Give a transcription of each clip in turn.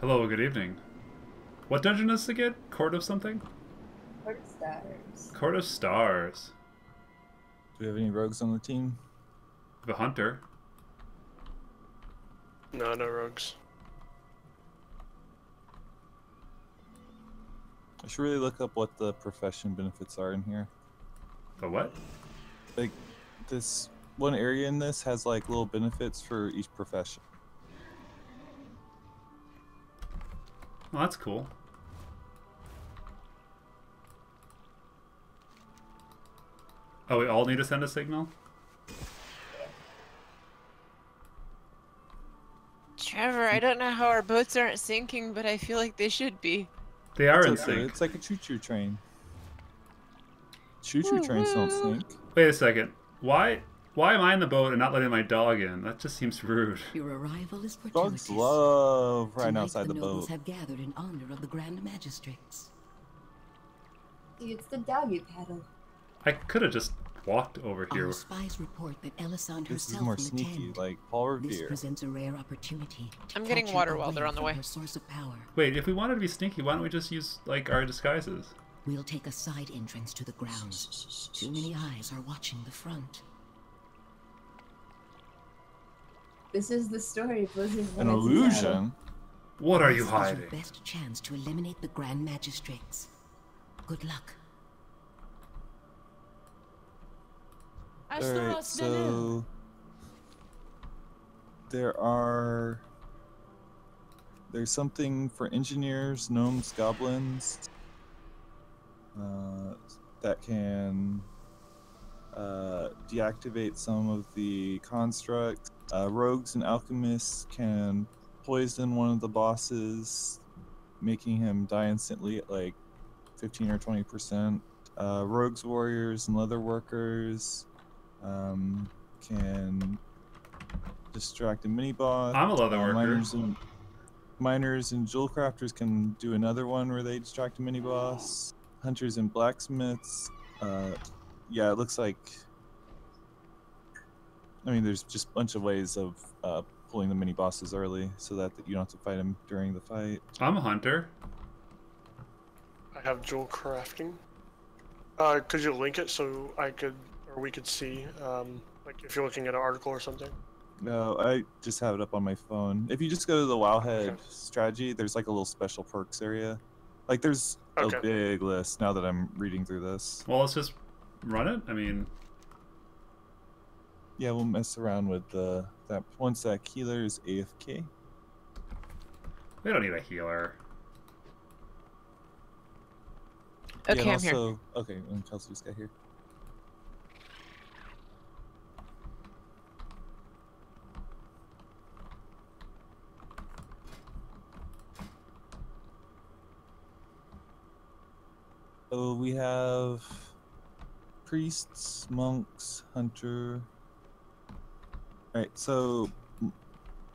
Hello, good evening. What dungeon is this again? Court of something? Court of Stars. Court of Stars. Do we have any rogues on the team? The Hunter. No, no rogues. I should really look up what the profession benefits are in here. The what? Like, this one area in this has like little benefits for each profession. Well, that's cool. Oh, we all need to send a signal? Trevor, I don't know how our boats aren't sinking, but I feel like they should be. They are in It's, okay, sync. it's like a choo-choo train. Choo-choo trains don't sink. Wait a second. Why why am I in the boat and not letting my dog in? That just seems rude. Your arrival is fortuitous. Dogs love riding Tonight outside the, nobles boat. have gathered in honor of the Grand Magistrix. See, it's the doggy paddle. I could have just walked over here. Our spies report that Elisande This is herself more will sneaky, attend. like Paul This Revere. presents a rare opportunity. I'm getting water while they're on the way. source of power. Wait, if we wanted to be sneaky, why don't we just use like our disguises? We'll take a side entrance to the grounds. Too many eyes are watching the front. This is the story Blizzard An wanted to tell. illusion? What are This you is hiding? your best chance to eliminate the Grand Magistrix. Good luck. Alright, so there are there's something for engineers, gnomes, goblins uh, that can uh, deactivate some of the constructs. Uh, rogues and alchemists can poison one of the bosses, making him die instantly at like 15 or 20 percent. Uh, rogues, warriors, and leather workers um, can distract a mini boss. I'm a leather Uh, worker. Miners and miners and jewel crafters can do another one where they distract a mini boss. Hunters and blacksmiths. Uh, yeah, it looks like. I mean, there's just a bunch of ways of uh, pulling the mini bosses early so that you don't have to fight them during the fight. I'm a hunter. I have jewel crafting. Uh, could you link it so I could, or we could see, um, like if you're looking at an article or something? No, I just have it up on my phone. If you just go to the Wowhead Okay. strategy, there's like a little special perks area. Like there's Okay. a big list now that I'm reading through this. Well, let's just run it. I mean, Yeah, we'll mess around with the that once that healer is AFK. we don't need a healer. Okay, and I'm here. Okay, and Kelsey just got here. So we have priests, monks, hunter. Alright, so m-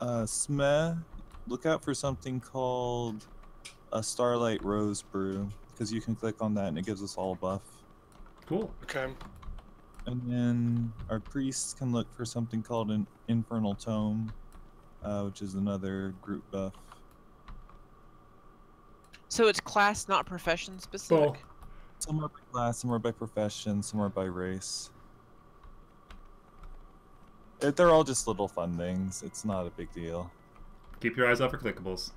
uh Sme, look out for something called a Starlight Rose Brew, because you can click on that and it gives us all a buff. Cool. Okay. And then our priests can look for something called an Infernal Tome, uh, which is another group buff. So it's class, not profession specific. Cool. Some are by class, some are by profession, some are by race. Uh, They're all just little fun things. It's not a big deal. Keep your eyes out for clickables.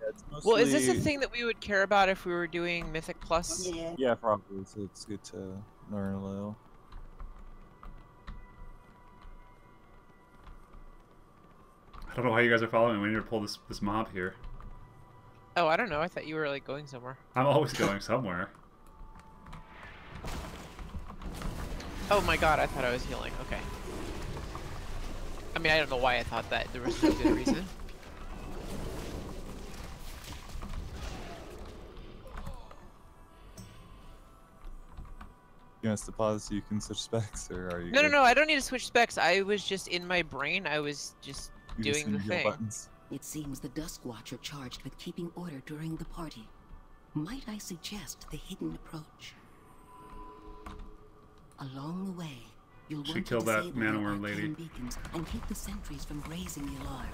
Yeah, it's Well, is this a thing that we would care about if we were doing Mythic Plus? Yeah. Yeah, probably. So it's good to learn a little. I don't know why you guys are following me. We need to pull this this mob here. Oh, I don't know. I thought you were like going somewhere. I'm always going somewhere. Oh my god, I thought I was healing. Okay. I mean, I don't know why I thought that. There was no good reason. You want us to pause so you can switch specs, or are you? No, no, good? no. I don't need to switch specs. I was just in my brain. I was just You doing need the thing. buttons. It seems the Dusk Watcher charged with keeping order during the party. Might I suggest the hidden approach? Along the way, you'll want kill to that manowar lady. Beacons and keep the sentries from raising the alarm.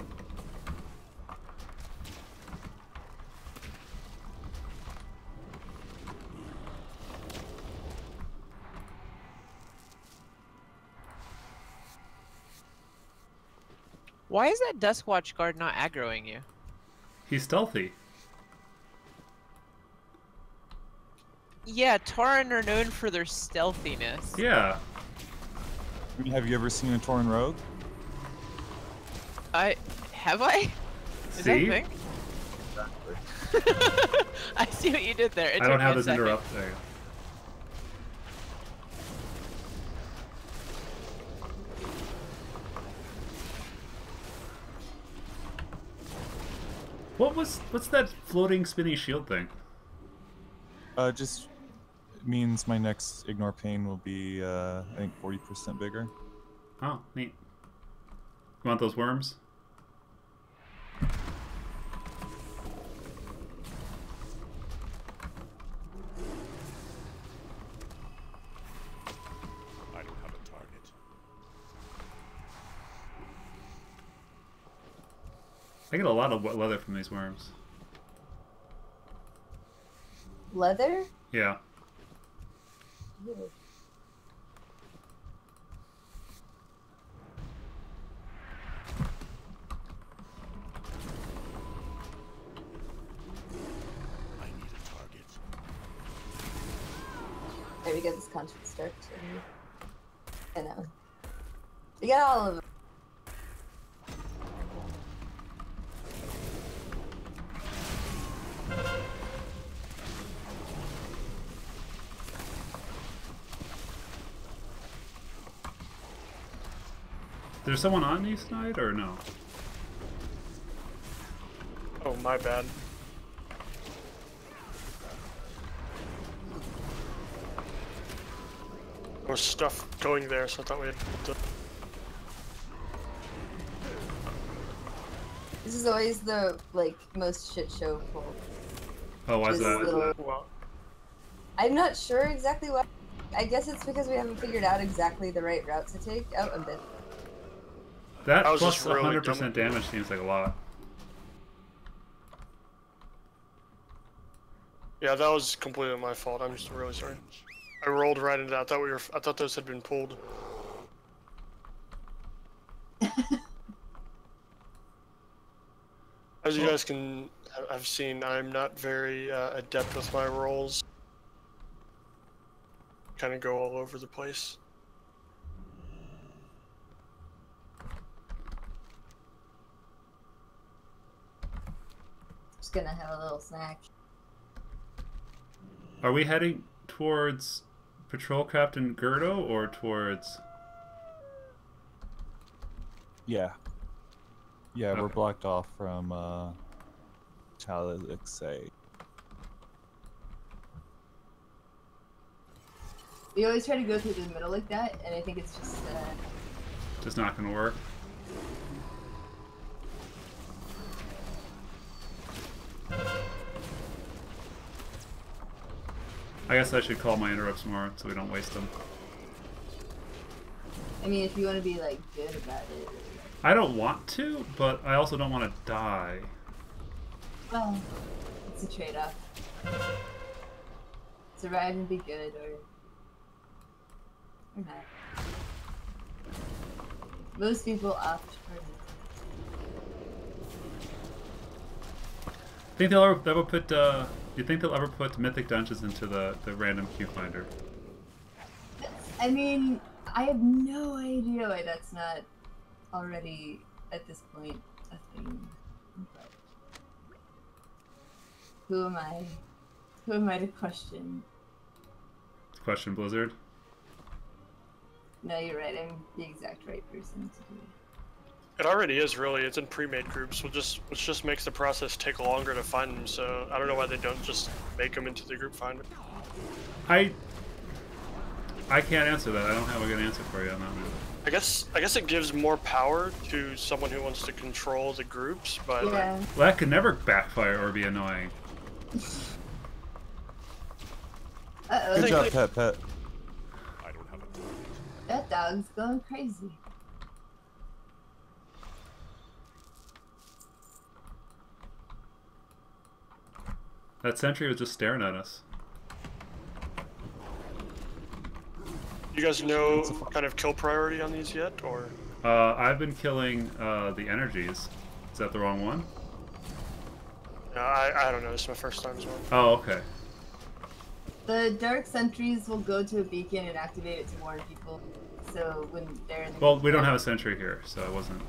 Why is that Duskwatch guard not aggroing you? He's stealthy. Yeah, Tauren are known for their stealthiness. Yeah. I mean, have you ever seen a Tauren rogue? I have I? Is that See? a thing? I see what you did there. It I don't have this second. interrupt there. What was what's that floating spinny shield thing? Uh, just means my next ignore pain will be, uh, I think, 40% bigger. Oh, neat. You want those worms? I don't have a target. I get a lot of leather from these worms. Leather? Yeah. Ew. I need a target. There we go, this contract start. I know. We got all of them. There's someone on you tonight or no? Oh, my bad. There was stuff going there, so I thought we had to... This is always the like most shit show full. Oh, why's This that? little- Well, I'm not sure exactly why. I guess it's because we haven't figured out exactly the right route to take. Oh, I'm dead. That I plus just 100% dumb. damage seems like a lot. yeah, that was completely my fault. I'm just really sorry. I rolled right into that. I thought we were. I thought those had been pulled. As you guys can I've seen, I'm not very uh, adept with my rolls. Kind of go all over the place. Just gonna have a little snack. Are we heading towards Patrol Captain Gerdo or towards. Yeah. Yeah, we're blocked off from, uh, Chalice We always try to go through the middle like that, and I think it's just uh, Just not gonna work. I guess I should call my interrupts more so we don't waste them. I mean, if you want to be like good about it. I don't want to, but I also don't want to die. Well, it's a trade-off. Survive and be good, or or not. Most people opt for not. Think they'll ever, ever put? Uh, you think they'll ever put mythic dungeons into the the random queue finder? I mean, I have no idea why that's not already at this point a thing. But who am I? Who am I to question? Question Blizzard. No, you're right. I'm the exact right person to do it. It already is really. It's in pre-made groups, which just which just makes the process take longer to find them. So I don't know why they don't just make them into the group finder. I I can't answer that. I don't have a good answer for you on that one. I guess I guess it gives more power to someone who wants to control the groups, but Yeah. Well, that could never backfire or be annoying. Uh oh. Good job, they- Pet Pet. I don't have a. That dog's going crazy. That sentry was just staring at us. you guys know kind of kill priority on these yet, or Uh, I've been killing uh, the energies. Is that the wrong one? No, I, I don't know. This is my first time as well. Oh, okay. The dark sentries will go to a beacon and activate it to warn people. So when they're in the Well, we don't have a sentry here, so I wasn't.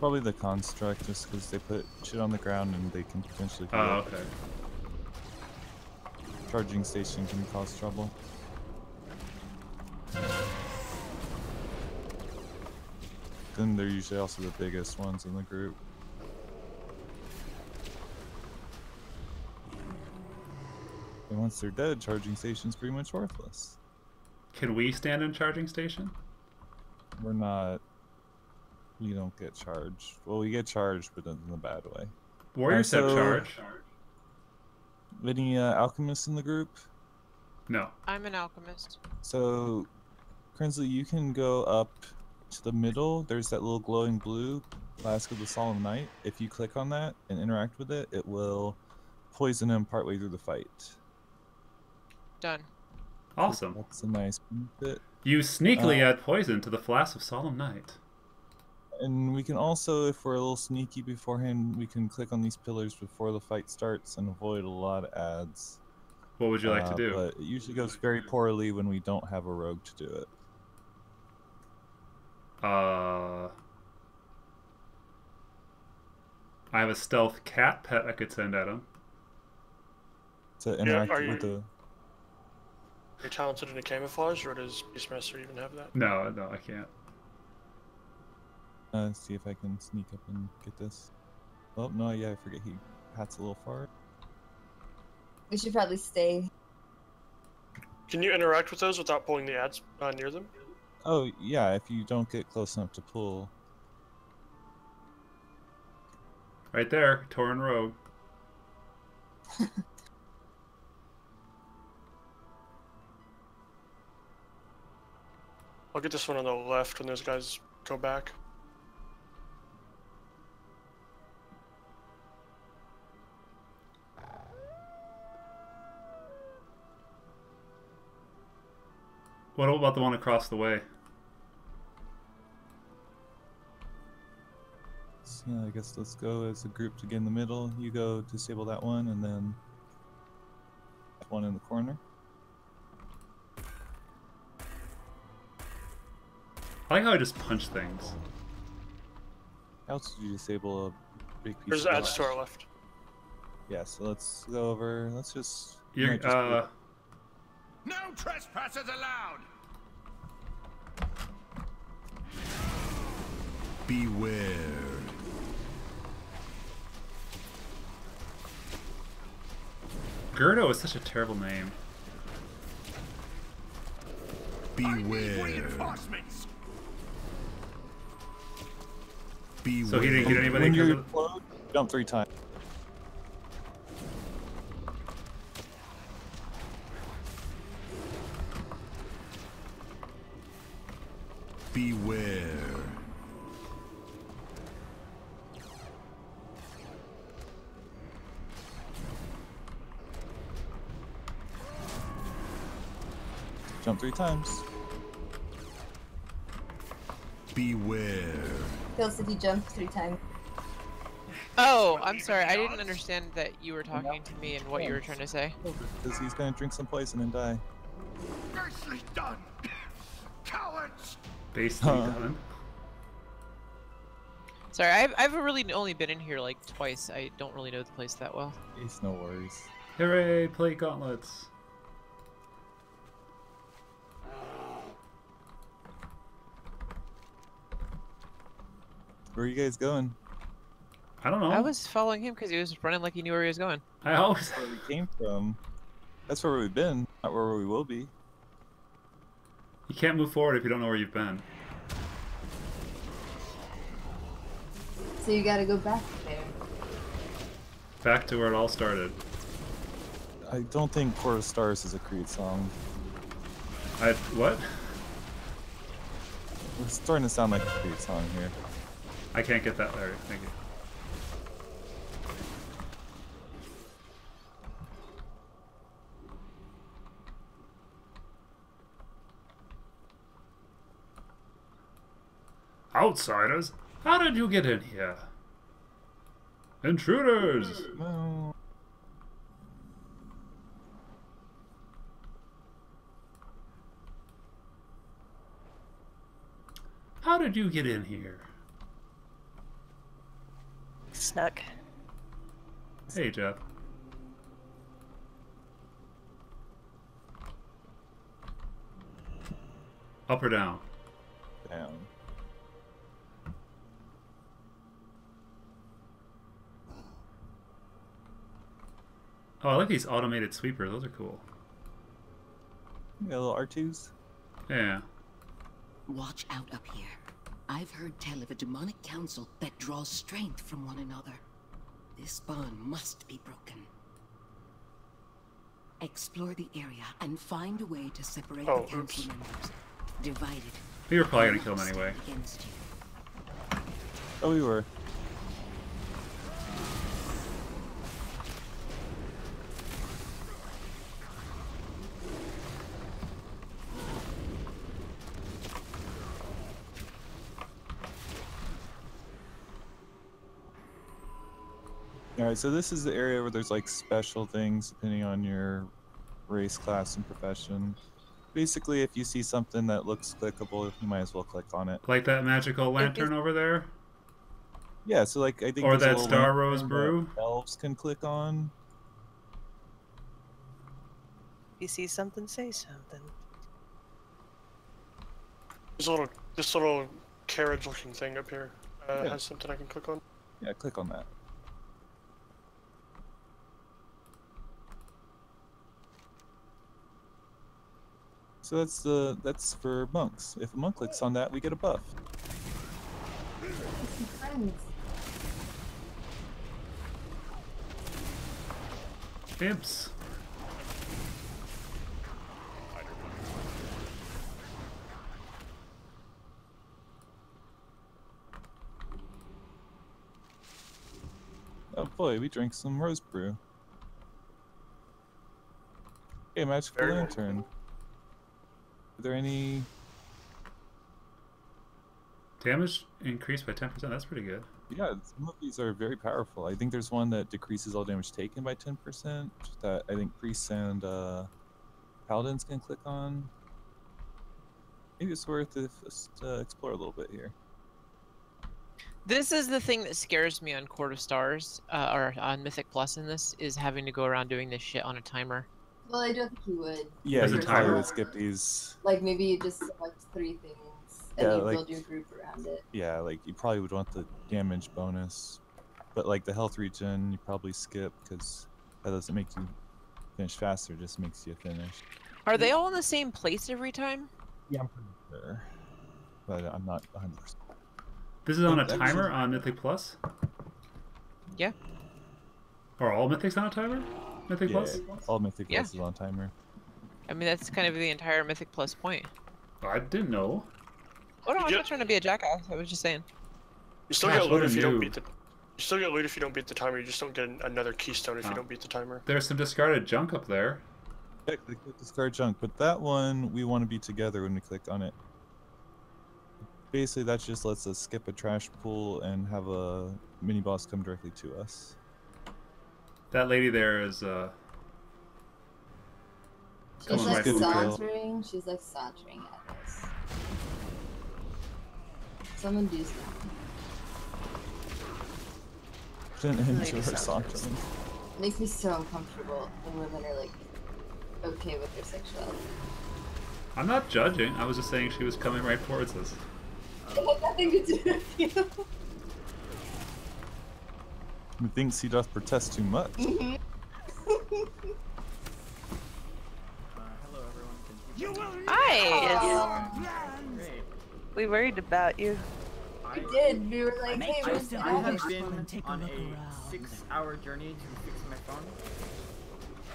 Probably the construct, just because they put shit on the ground and they can potentially. Oh, okay. Charging station can cause trouble. Then they're usually also the biggest ones in the group. And once they're dead, charging station's pretty much worthless. Can we stand in charging station? We're not. We don't get charged. Well, we get charged, but in a bad way. Warriors have so- charge. Any uh, alchemists in the group? No. I'm an alchemist. So, Krinsley, you can go up to the middle. There's that little glowing blue flask of the solemn night. If you click on that and interact with it, it will poison him partway through the fight. Done. Awesome. That's a nice benefit. You sneakily Uh, add poison to the flask of solemn night. And we can also, if we're a little sneaky beforehand, we can click on these pillars before the fight starts and avoid a lot of ads. What would you like Uh, to do? But it usually goes very poorly when we don't have a rogue to do it. Uh, I have a stealth cat pet I could send at him. To interact are with you- the. Are you talented in a camouflage, or does Beastmaster even have that? No, no, I can't. Uh, see if I can sneak up and get this. Oh no, yeah, I forget he hats a little far. We should probably stay. Can you interact with those without pulling the ads uh, near them? Oh yeah, if you don't get close enough to pull. Right there, Tauren Rogue. I'll get this one on the left when those guys go back. What about the one across the way? Yeah, I guess let's go as a group to get in the middle. You go disable that one, and then that one in the corner. I like how I just punch things. How else did you disable a big piece? There's of ads to our left. Yeah, so let's go over. Let's just. You're, just uh, No trespassers allowed! Beware. Gerdo is such a terrible name. Beware. Beware. So he didn't get Beware. anybody when because you of... explode, jump three times. Beware. Jump three times. Beware. Kills if he jump three times. Oh, I'm sorry. I didn't understand that you were talking to me and what you were trying to say. Because he's gonna drink some poison and die. Nicely done. Cowards. Basically Huh. done. Sorry, I've, I've really only been in here like twice. I don't really know the place that well. It's no worries. Hooray, play gauntlets. Where are you guys going? I don't know. I was following him because he was running like he knew where he was going. I always... Where we came from. That's where we've been, not where we will be. You can't move forward if you don't know where you've been. So you gotta go back there. Back to where it all started. I don't think Court of Stars is a Creed song. I... what? It's starting to sound like a Creed song here. I can't get that. Alright, thank you. Outsiders? How did you get in here? Intruders! No. How did you get in here? Snuck. Hey, Jeff. Up or down? Down. Oh, I like these automated sweepers. Those are cool. Yeah, little R2s. Yeah. Watch out up here. I've heard tell of a demonic council that draws strength from one another. This bond must be broken. Explore the area and find a way to separate Oh, the council oops. members. Divided. We were probably gonna kill him anyway. stand you. Oh, we were. Alright, so this is the area where there's like special things depending on your race, class, and profession. Basically, if you see something that looks clickable, you might as well click on it. Like that magical lantern over there? Yeah, so like I think Or that Star Rose brew? Elves can click on. If you see something, say something. This little, this little carriage-looking thing up here uh, Yeah. has something I can click on. Yeah, click on that. So that's the that's for monks. If a monk clicks on that, we get a buff. Some. Imps. Oh boy, we drank some rose brew. Okay, magical Very nice. Lantern. Are there any? Damage increased by 10%. That's pretty good. Yeah, some of these are very powerful. I think there's one that decreases all damage taken by 10%. That I think priests and uh, paladins can click on. Maybe it's worth it just uh, explore a little bit here. This is the thing that scares me on Court of Stars, uh, or on Mythic Plus in this, is having to go around doing this shit on a timer. Well, I don't think you would. Yeah, There's you a probably timer. would skip these. Like maybe you just select three things and Yeah, you like- build your group around it. Yeah, like you probably would want the damage bonus, but like the health regen, you probably skip because that doesn't make you finish faster. Just makes you finish. Are they all in the same place every time? Yeah, I'm pretty sure, but I'm not 100. percent This is on oh, a timer on Mythic Plus? Yeah. Are all Mythics on a timer? Mythic Yeah, Plus? all mythic Yeah. Plus is on timer. I mean, that's kind of the entire Mythic Plus point. I didn't know. Oh no, I'm not trying to be a jackass. I was just saying. You still Gosh, get loot if you don't beat the. You still get loot if you don't beat the timer. You just don't get another keystone if Oh. you don't beat the timer. There's some discarded junk up there. Yeah, click the discard junk, but that one we want to be together when we click on it. Basically, that just lets us skip a trash pool and have a mini boss come directly to us. That lady there is, uh. She's like Rifle Trail. sauntering. She's like sauntering at us. Someone do something. Didn't Lady enjoy her Saunters. sauntering. It makes me so uncomfortable when women are like okay with their sexuality. I'm not judging. I was just saying she was coming right towards us. It had nothing to do with you. Methinks he doth protest too much. Mhm. You Hi! We worried about you. we did. We were like, hey, I, where's the I have been Take a on look a around. six-hour journey to fix my phone.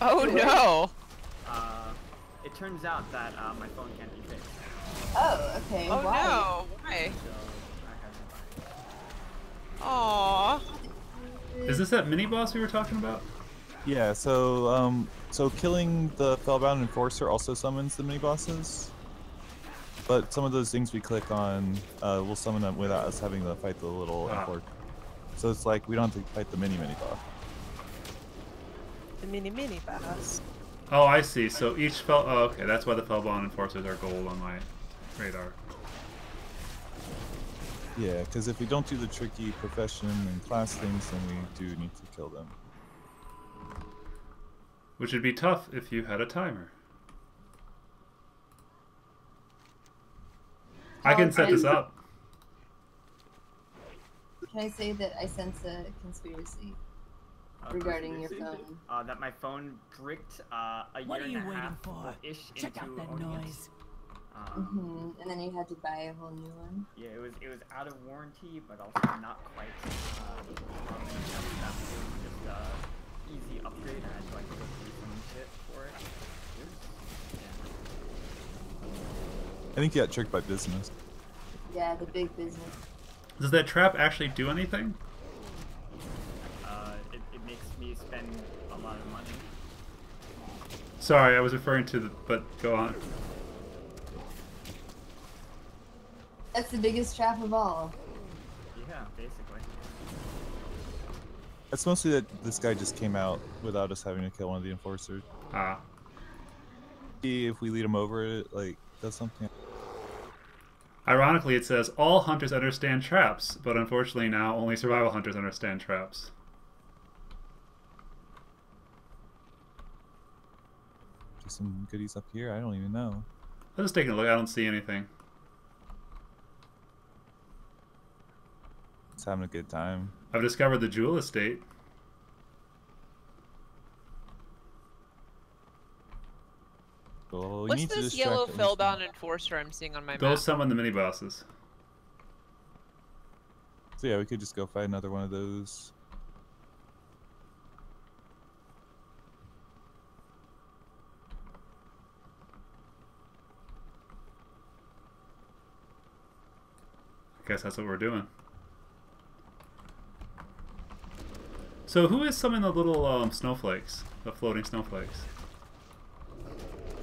Oh no! Uh, it turns out that uh, my phone can't be fixed, Oh, okay. Oh why? no! Why? so I have. Aww. Is this that mini boss we were talking about? Yeah, so um, so killing the Felbound Enforcer also summons the mini bosses. but some of those things we click on uh, will summon them without us having to fight the little Ah. import. So it's like we don't have to fight the mini mini boss. The mini mini boss. Oh, I see. So each fell. Oh, okay. That's why the Fellbound enforcers are gold on my radar. Yeah, because if we don't do the tricky profession and class things, then we do need to kill them. Which would be tough if you had a timer. I can set this up. Can I say that I sense a conspiracy? Uh, Regarding your phone. Uh, that my phone bricked uh, a What year are you and a waiting half for? ish Check into out that owning it. noise. Um, hmm And then you had to buy a whole new one. Yeah, it was it was out of warranty, but also not quite. Uh, that was just uh, easy upgrade. I had to like go through some shit for it. It was, yeah. I think you got tricked by business. Yeah, the big business. Does that trap actually do anything? Uh, it, it makes me spend a lot of money. Sorry, I was referring to the. But go on. That's the biggest trap of all. Yeah, basically. It's mostly that this guy just came out without us having to kill one of the enforcers. Ah. See if we lead him over it, like does something. Ironically, it says all hunters understand traps, but unfortunately now only survival hunters understand traps. Do some goodies up here. I don't even know. I'm just taking a look. I don't see anything. Just having a good time. I've discovered the jewel estate. Oh, well, What's this yellow them. Felbound enforcer I'm seeing on my Go map? summon the mini bosses. So yeah, we could just go fight another one of those. I guess that's what we're doing. So who is summoning the little um, snowflakes? The floating snowflakes?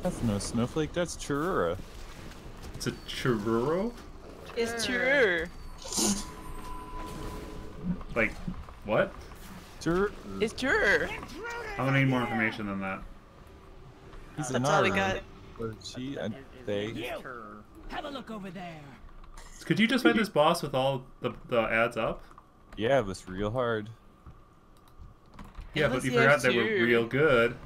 That's no snowflake. That's Chirura. It's a churro? It's true. Like, what? Chir. It's true. I'm gonna need more information than that. He's a That's all we got. Or she, a Is- is they. it You. her? Have a look over there. Could you just fight this boss with all the, the ads up? Yeah, it was real hard. Yeah, but you you forgot have they were real good.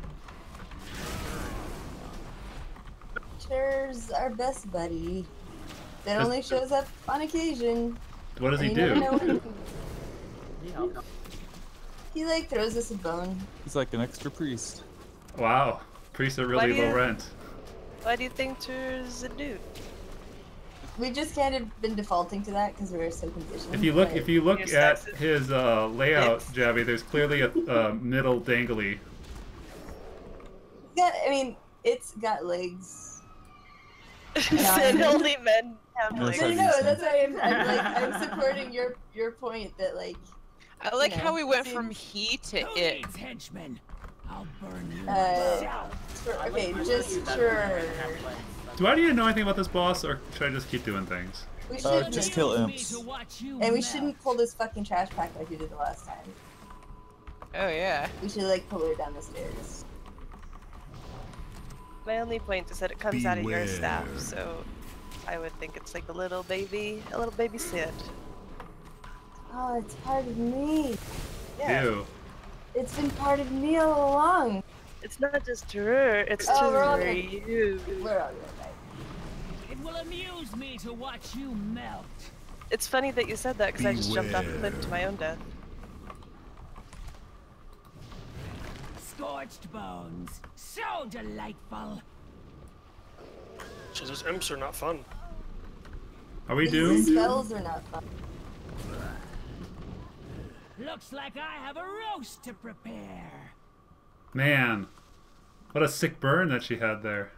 Cheers, our best buddy. That Just- only shows up on occasion. What does he and you never do? He like throws us a bone. He's like an extra priest. Wow, priests are really low you- rent. Why do you think Tyr's a dude? We just kind of been defaulting to that because we're so conditioned. If you look, if you look at his uh, layout, It's- Javi, there's clearly a, a middle dangly. Yeah, I mean, it's got legs. Said only men have No, legs. No, no, Sorry, no, Lisa. that's why I'm, I'm like I'm supporting your your point that like I like You know, how we went from he to Who it. needs henchmen? I'll burn you Uh, myself. for, I okay, just sure. Men have legs. Do I need to know anything about this boss, or should I just keep doing things? We Uh, just kill Use me imps. to watch you and we shouldn't pull this fucking trash pack like we did the last time. Oh yeah. We should like pull her down the stairs. My only point is that it comes out of your staff, so I would think it's like a little baby, a little baby Sid. Oh, it's part of me. Yeah, Ew. It's been part of me all along. it's not just her, it's Oh, we're to gonna- you. We're all good, right? It will amuse me to watch you melt. It's funny that you said that because I just jumped off a cliff to my own death. Scorched bones. So delightful. So those imps are not fun. Are we These doomed? spells are not fun. Looks like I have a roast to prepare. Man, what a sick burn that she had there.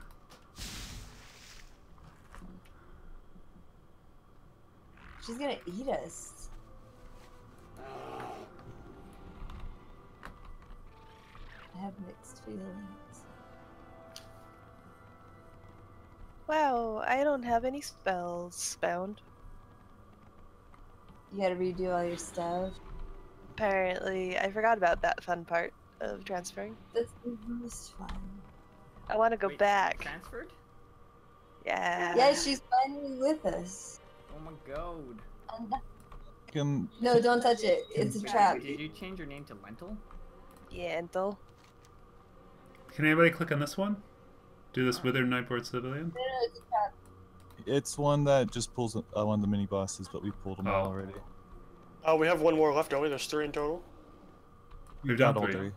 She's gonna eat us. I have mixed feelings. Wow, I don't have any spells bound. You gotta redo all your stuff. Apparently, I forgot about that fun part of transferring. That's the most fun. I want to go Wait, back. Transferred? Yeah. Yeah, she's finally with us. Oh my god. And Can, no, don't touch it. It's a trap. Did you change your name to Lentil? Yeah, Entel. Can anybody click on this one? Do this withered Nightborne civilian? No, no, it's a trap. it's one that just pulls uh, one of the mini bosses, but we pulled them all Oh. already. Oh, we have one more left, don't we? There's three in total. We We've done three. three.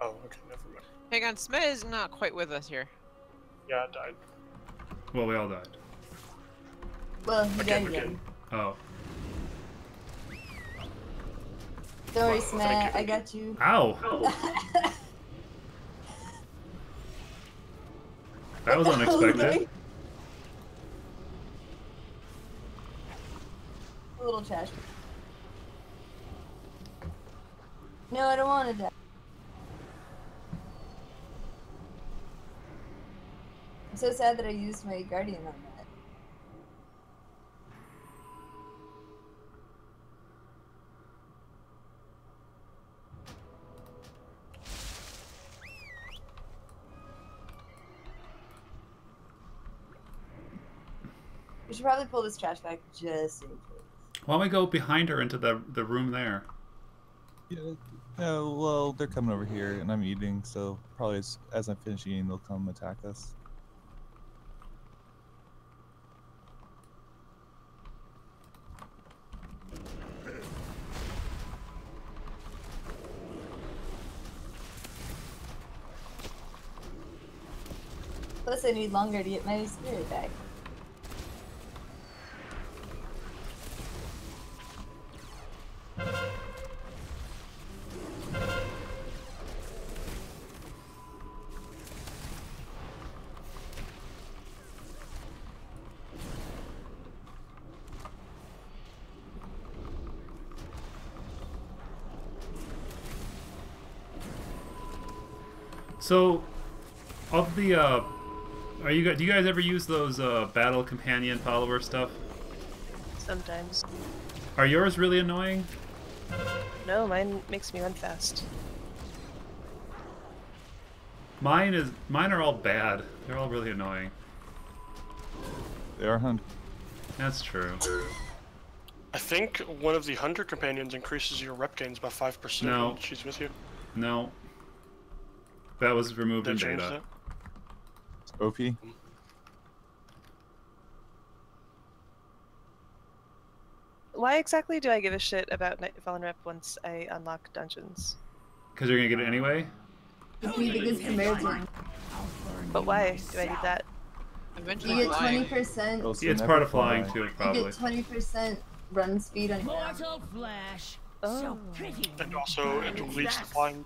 Oh, okay, never mind. Hang on, Smith is not quite with us here. Yeah, I died. Well, we all died. Well, he Again, again. Oh. Don't worry, Well, Smack. I got you. Ow! That was unexpected. A little trash. No, I don't want to die. I'm so sad that I used my guardian on that. Should probably pull this trash back just in case. Why don't we go behind her into the the room there? Yeah, yeah, well, they're coming over here, and I'm eating, so probably as, as I'm finishing eating, they'll come attack us. Plus, I need longer to get my spirit back. So, of the uh, are you guys? Do you guys ever use those uh, battle companion follower stuff? Sometimes. Are yours really annoying? No, mine makes me run fast. Mine is. Mine are all bad. They're all really annoying. They are hunt. That's true. I think one of the hunter companions increases your rep gains by five percent. No. when she's with you. No. That was removed They in beta. that. OP. Why exactly do I give a shit about Nightfall Rep once I unlock dungeons? Because you're gonna get it anyway. If we think it's Samaritan, But why do I need that? Eventually, you get twenty percent. Oh, so Yeah, it's part of fly. flying too, You get twenty percent run speed on your Mortal flesh. Oh. So pretty. And also, it deletes the flying.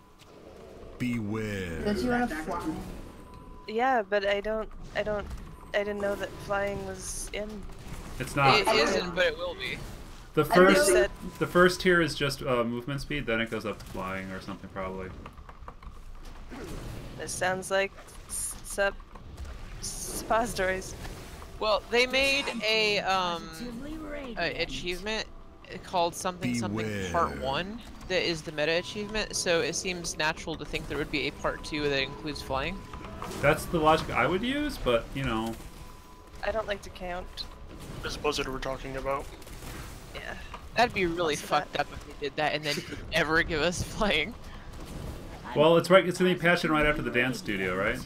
Beware. Don't you want to fly? Yeah, but I don't. I don't. I didn't know that flying was in. It's not. It isn't, but it will be. The first, know. the first tier is just uh, movement speed. Then it goes up to flying or something probably. This sounds like s- sub suppositories. Well, they made a um a achievement called something something part one that is the meta achievement. So it seems natural to think there would be a part two that includes flying. That's the logic I would use, but you know, I don't like to count. This Blizzard we're talking about. Yeah. That'd be really Also that- fucked up if they did that and then ever give us flying. well, it's right. It's gonna be patched right after the dance studio, right?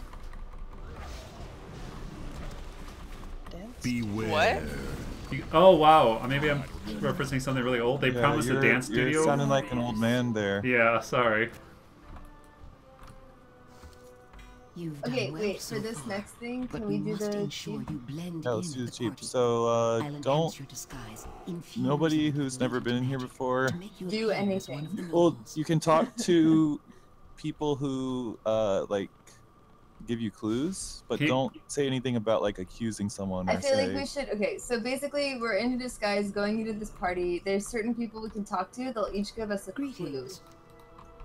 Dance. Beware. You, oh wow, uh, maybe I'm referencing something really old. They Yeah, promised a dance studio. You're sounding like an old man there. Yeah, sorry. You've Okay, done well wait. so For this far, next thing, can we do must the ensure cheat? you Yeah, let's do the with cheap. So, uh, I'll don't. your disguise, infuse Nobody who's never been in here before. you Do appear as one anything. Well, you can talk to people who, uh, like, give you clues, but He- don't say anything about like accusing someone or I feel say. like we should. Okay, so basically, we're in a disguise going into this party. There's certain people we can talk to. They'll each give us a clue.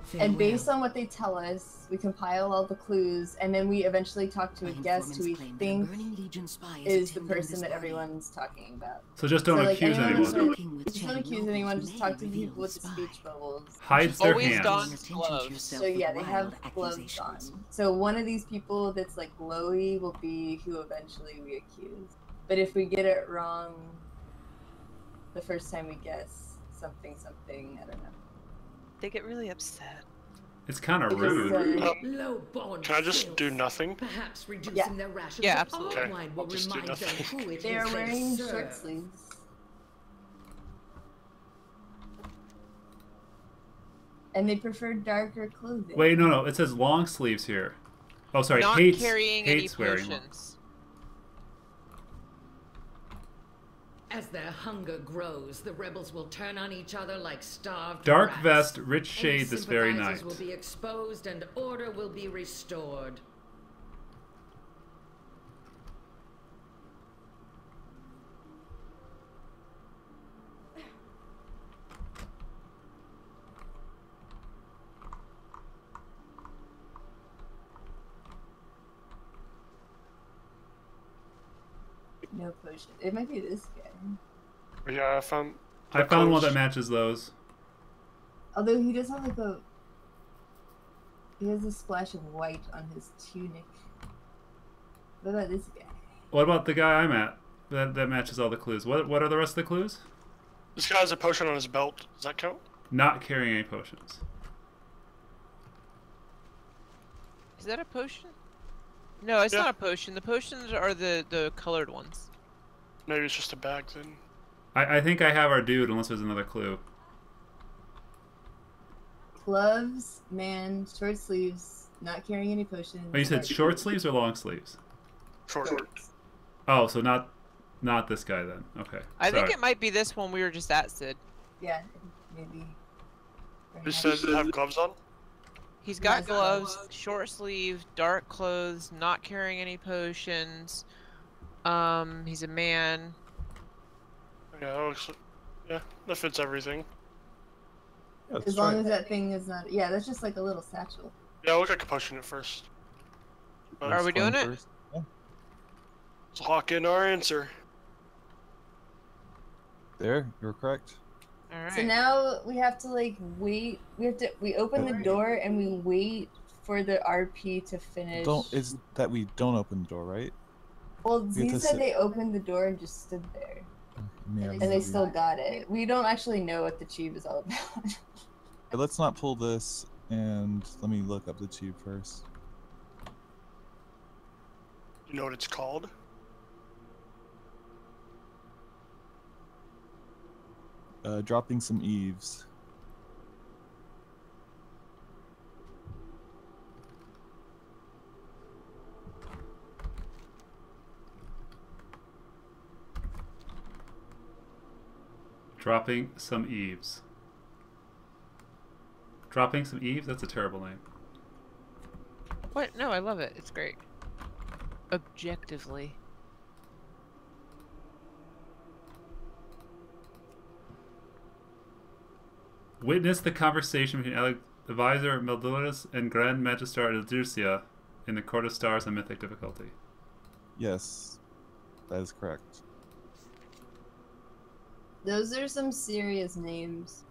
Greetings. And based on what they tell us, we compile all the clues, and then we eventually talk to a guest who we informants claim that a think spy is is the person that everyone's talking about. So just don't like, accuse anyone anyone. Just don't accuse anyone. Just talk to people with the speech bubbles. Hides their Always hands. done Attention to gloves. So yeah, they have wild gloves on. So one of these people that's like glowy will be who eventually we accuse. But if we get it wrong the first time we guess something something, I don't know. They get really upset. It's kind of rude. say- uh, oh. Low-born Can I just filth. do nothing? Perhaps reducing Yeah. their rations Yeah, of absolutely. our Okay, wine will I'll just do remind them nothing. who it They are wearing serve. short sleeves. And they prefer darker clothing. Wait, no, no. It says long sleeves here. Oh, sorry. Not hates, carrying any hates wearing. potions. As their hunger grows, the rebels will turn on each other like starved Dark rats. vest, rich shade this very night. will be exposed and order will be restored. No potion. It might be this guy. Yeah, I found. I found one that matches those. Although he does have like a. He has a splash of white on his tunic. What about this guy? What about the guy I'm at? That that matches all the clues. What what are the rest of the clues? This guy has a potion on his belt. Does that count? Not carrying any potions. Is that a potion? No, it's Yeah. not a potion. The potions are the the colored ones. Maybe it's just a bag then. I, I think I have our dude, unless there's another clue. Gloves, man, short sleeves, not carrying any potions. Oh, you said dark- short sleeves or long sleeves? Short. Oh, so not not this guy then. Okay. I think it might be this one we were just at, Sid. Yeah, maybe. He says they have gloves on. He's got Yes. gloves, short sleeve, dark clothes, not carrying any potions. Um, he's a man. Yeah, that looks. Yeah, that fits everything. Yeah, As long right. as that thing is not. Yeah, that's just like a little satchel. Yeah, it looked like a potion at first. But Are we doing Fun it? first. Yeah. let's lock in our answer. There, you're correct. All right. So now we have to like wait. We have to. We open the door and we wait for the RP to finish. Don't is that we don't open the door, right? Well, have Z said sit- they opened the door and just stood there, Yeah, and they still got it. We don't actually know what the tube is all about. Let's not pull this and let me look up the tube first. You know what it's called? Uh, dropping some eaves. Dropping some eaves. Dropping some eaves? That's a terrible name. What? No, I love it. It's great. Objectively. Witness the conversation between Ale- advisor Meldilus and Grand Magister Eldurcia in the Court of Stars on Mythic difficulty. Yes, that is correct. Those are some serious names.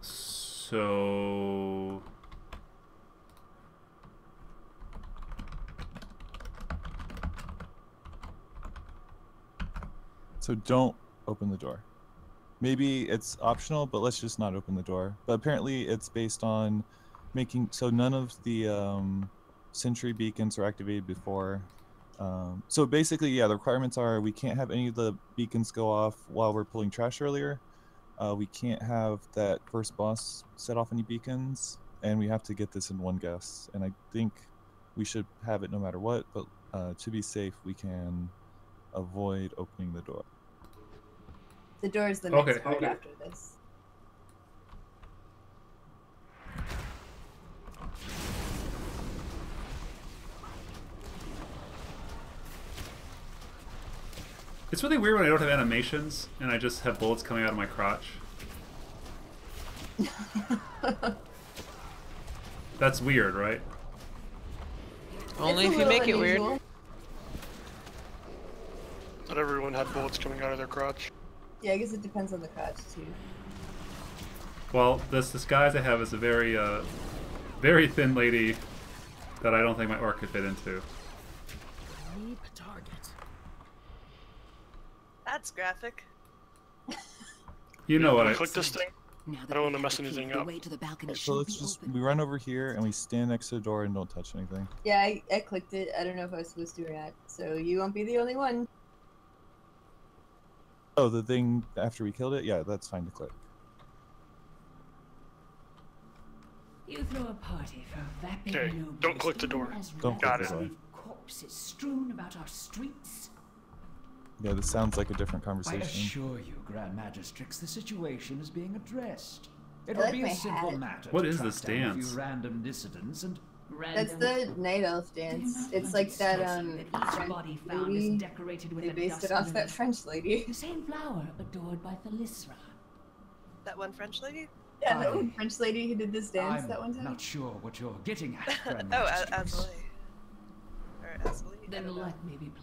So. So don't open the door. Maybe it's optional, but let's just not open the door. But apparently, it's based on making so none of the um, sentry beacons are activated before. Um, so basically, yeah, the requirements are we can't have any of the beacons go off while we're pulling trash earlier. Uh, we can't have that first boss set off any beacons, and we have to get this in one guess. And I think we should have it no matter what. But uh, to be safe, we can avoid opening the door. The door is the next Okay, part okay. after this. It's really weird when I don't have animations and I just have bullets coming out of my crotch. That's weird, right? Only if you little make it weird. Not everyone had bullets coming out of their crotch. Yeah, I guess it depends on the crotch too. Well, this disguise I have is a very, uh, very thin lady that I don't think my orc could fit into. Need a target. That's graphic. You know what I... Click this thing. Now I don't want to have mess the key, anything the up. way to the balcony So let's just open. we run over here and we stand next to the door and don't touch anything. Yeah, I, I clicked it. I don't know if I was supposed to or not. So you won't be the only one. Oh, the thing after we killed it? Yeah, that's fine to click. You throw a party for vapid Okay, don't click the door. Don't Got rats it. leave Corpses strewn about our streets. Yeah, this sounds like a different conversation. I conversation. assure you, Grand Magistrix, the situation is being addressed. It I will like be a simple hat. matter What to is this down a few random dissidents and That's the night elf dance. It's like that um That each French body found lady. is decorated with They a based it dust off that. French lady. The same flower adored by Thalyssra. That one French lady? Yeah, that one French lady who did this dance I'm that one time. not sure what you're getting at, oh, Grand A- Magistrix. Azalee. Or Azalee? I Then let me be plain.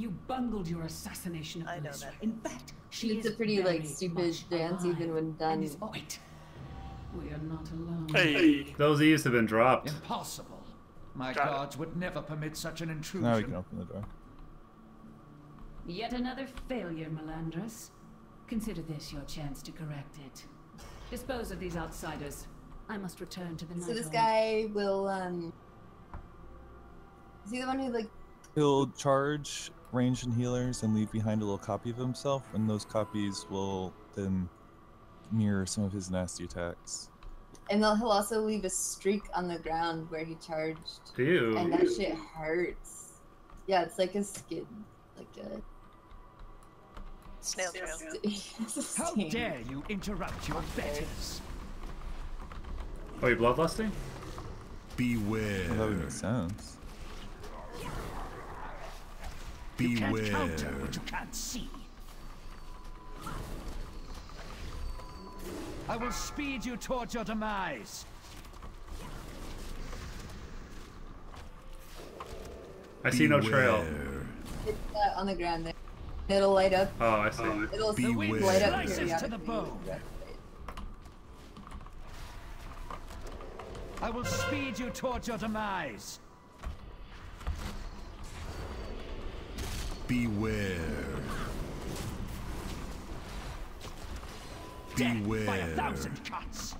You bungled your assassination of I know Thalyssra. that. In fact, she It's a pretty like stupid dance even when done. is- Wait. We are not alone. Hey, Those eaves have been dropped. Impossible. My Got it. would never permit such an intrusion. Now we can open the door. Yet another failure, Melandrus. Consider this your chance to correct it. Dispose of these outsiders. I must return to the So this Nighthold. guy will um. Is he the one who like? He'll charge ranged and healers and leave behind a little copy of himself, and those copies will then mirror some of his nasty attacks. And they'll, he'll also leave a streak on the ground where he charged, Ew. and that shit hurts. Yeah, it's like a skin, like a. Snail trail. it's How dare you interrupt your betters? Oh, you bloodlusting? Beware. Well, that would make sense. You can't Beware. counter what you can't see. I will speed you towards your demise. I see no trail. It's uh, on the ground there. It'll light up. Oh, I see. It'll Beware. light up Slices to the periodically. bone. I will speed you towards your demise. Beware. Death by a Beware. thousand cuts.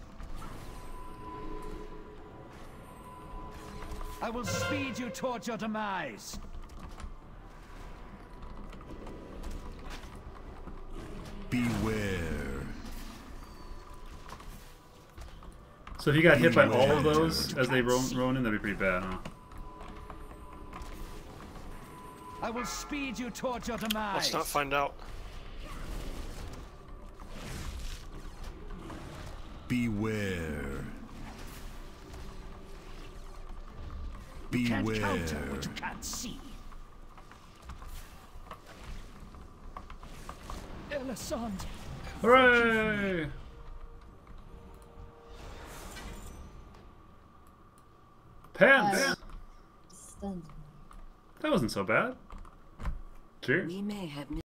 I will speed you towards your demise. Beware. So if you got hit by all of those as they roam, roam in, that'd be pretty bad, huh? I will speed you towards your demise. let's not find out. Beware. Beware! Can't Beware. counter what you can't see. Elisande. Hooray! Pants! That wasn't so bad. Cheers. We may have